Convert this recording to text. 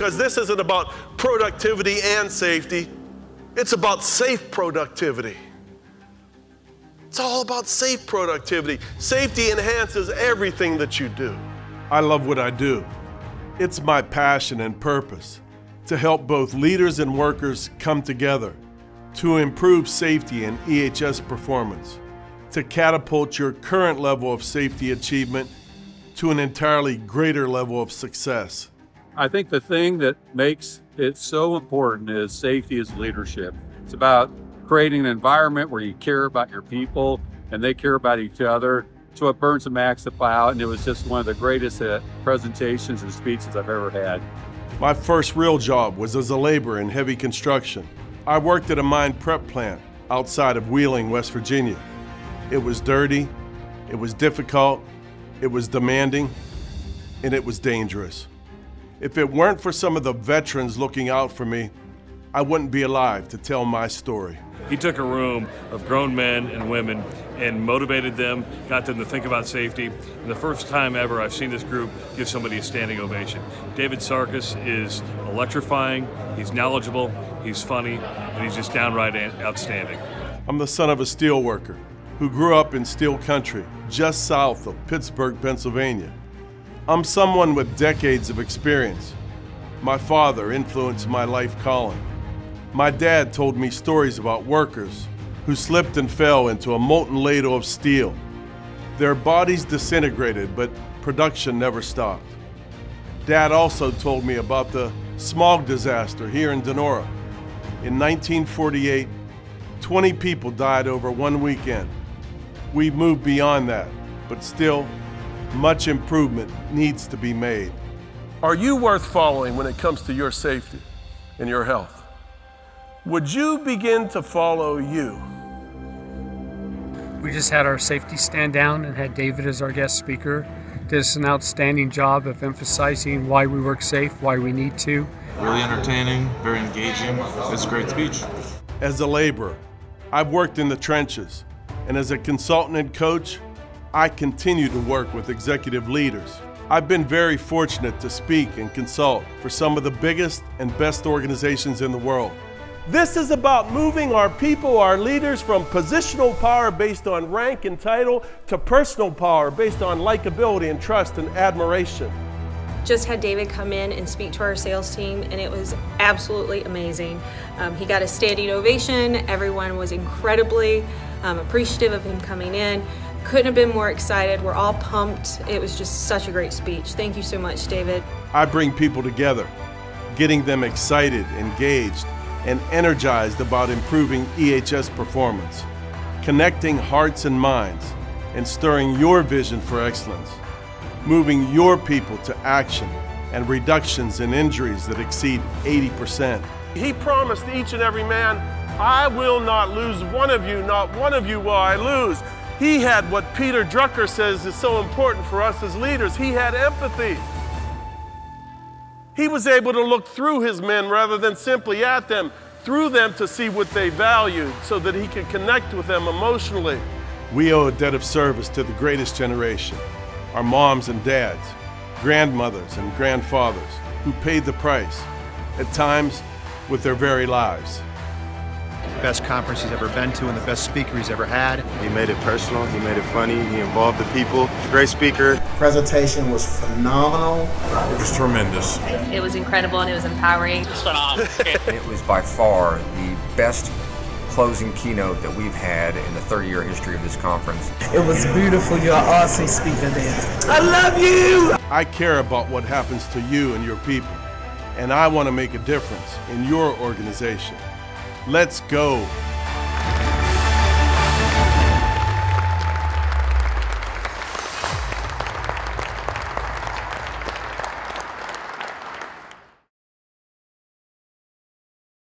because this isn't about productivity and safety, it's about safe productivity. It's all about safe productivity. Safety enhances everything that you do. I love what I do. It's my passion and purpose to help both leaders and workers come together to improve safety and EHS performance, to catapult your current level of safety achievement to an entirely greater level of success. I think the thing that makes it so important is safety is leadership. It's about creating an environment where you care about your people and they care about each other. So it burns the max out, and it was just one of the greatest uh, presentations and speeches I've ever had. My first real job was as a laborer in heavy construction. I worked at a mine prep plant outside of Wheeling, West Virginia. It was dirty, it was difficult, it was demanding, and it was dangerous. If it weren't for some of the veterans looking out for me, I wouldn't be alive to tell my story. He took a room of grown men and women and motivated them, got them to think about safety. And the first time ever I've seen this group give somebody a standing ovation. David Sarkus is electrifying, he's knowledgeable, he's funny, and he's just downright outstanding. I'm the son of a steel worker who grew up in steel country just south of Pittsburgh, Pennsylvania. I'm someone with decades of experience. My father influenced my life calling. My dad told me stories about workers who slipped and fell into a molten ladle of steel. Their bodies disintegrated, but production never stopped. Dad also told me about the smog disaster here in Donora. In 1948, 20 people died over one weekend. We've moved beyond that, but still, much improvement needs to be made. Are you worth following when it comes to your safety and your health? would you begin to follow you? We just had our safety stand down and had David as our guest speaker. Did us an outstanding job of emphasizing why we work safe, why we need to. Really entertaining, very engaging. It's a great speech. As a laborer, I've worked in the trenches, and as a consultant and coach, I continue to work with executive leaders. I've been very fortunate to speak and consult for some of the biggest and best organizations in the world. This is about moving our people, our leaders, from positional power based on rank and title to personal power based on likability and trust and admiration. Just had David come in and speak to our sales team, and it was absolutely amazing. Um, he got a standing ovation. Everyone was incredibly um, appreciative of him coming in. Couldn't have been more excited. We're all pumped. It was just such a great speech. Thank you so much, David. I bring people together, getting them excited, engaged, and energized about improving EHS performance, connecting hearts and minds, and stirring your vision for excellence, moving your people to action and reductions in injuries that exceed 80%. He promised each and every man, I will not lose one of you, not one of you will I lose. He had what Peter Drucker says is so important for us as leaders. He had empathy. He was able to look through his men rather than simply at them, through them to see what they valued so that he could connect with them emotionally. We owe a debt of service to the greatest generation, our moms and dads, grandmothers and grandfathers who paid the price, at times with their very lives best conference he's ever been to and the best speaker he's ever had. He made it personal, he made it funny, he involved the people. Great speaker. Presentation was phenomenal. It was tremendous. It was incredible and it was empowering. It was phenomenal. it was by far the best closing keynote that we've had in the 30 year history of this conference. It was beautiful. You're an awesome speaker there. I love you. I care about what happens to you and your people, and I want to make a difference in your organization. Let's go.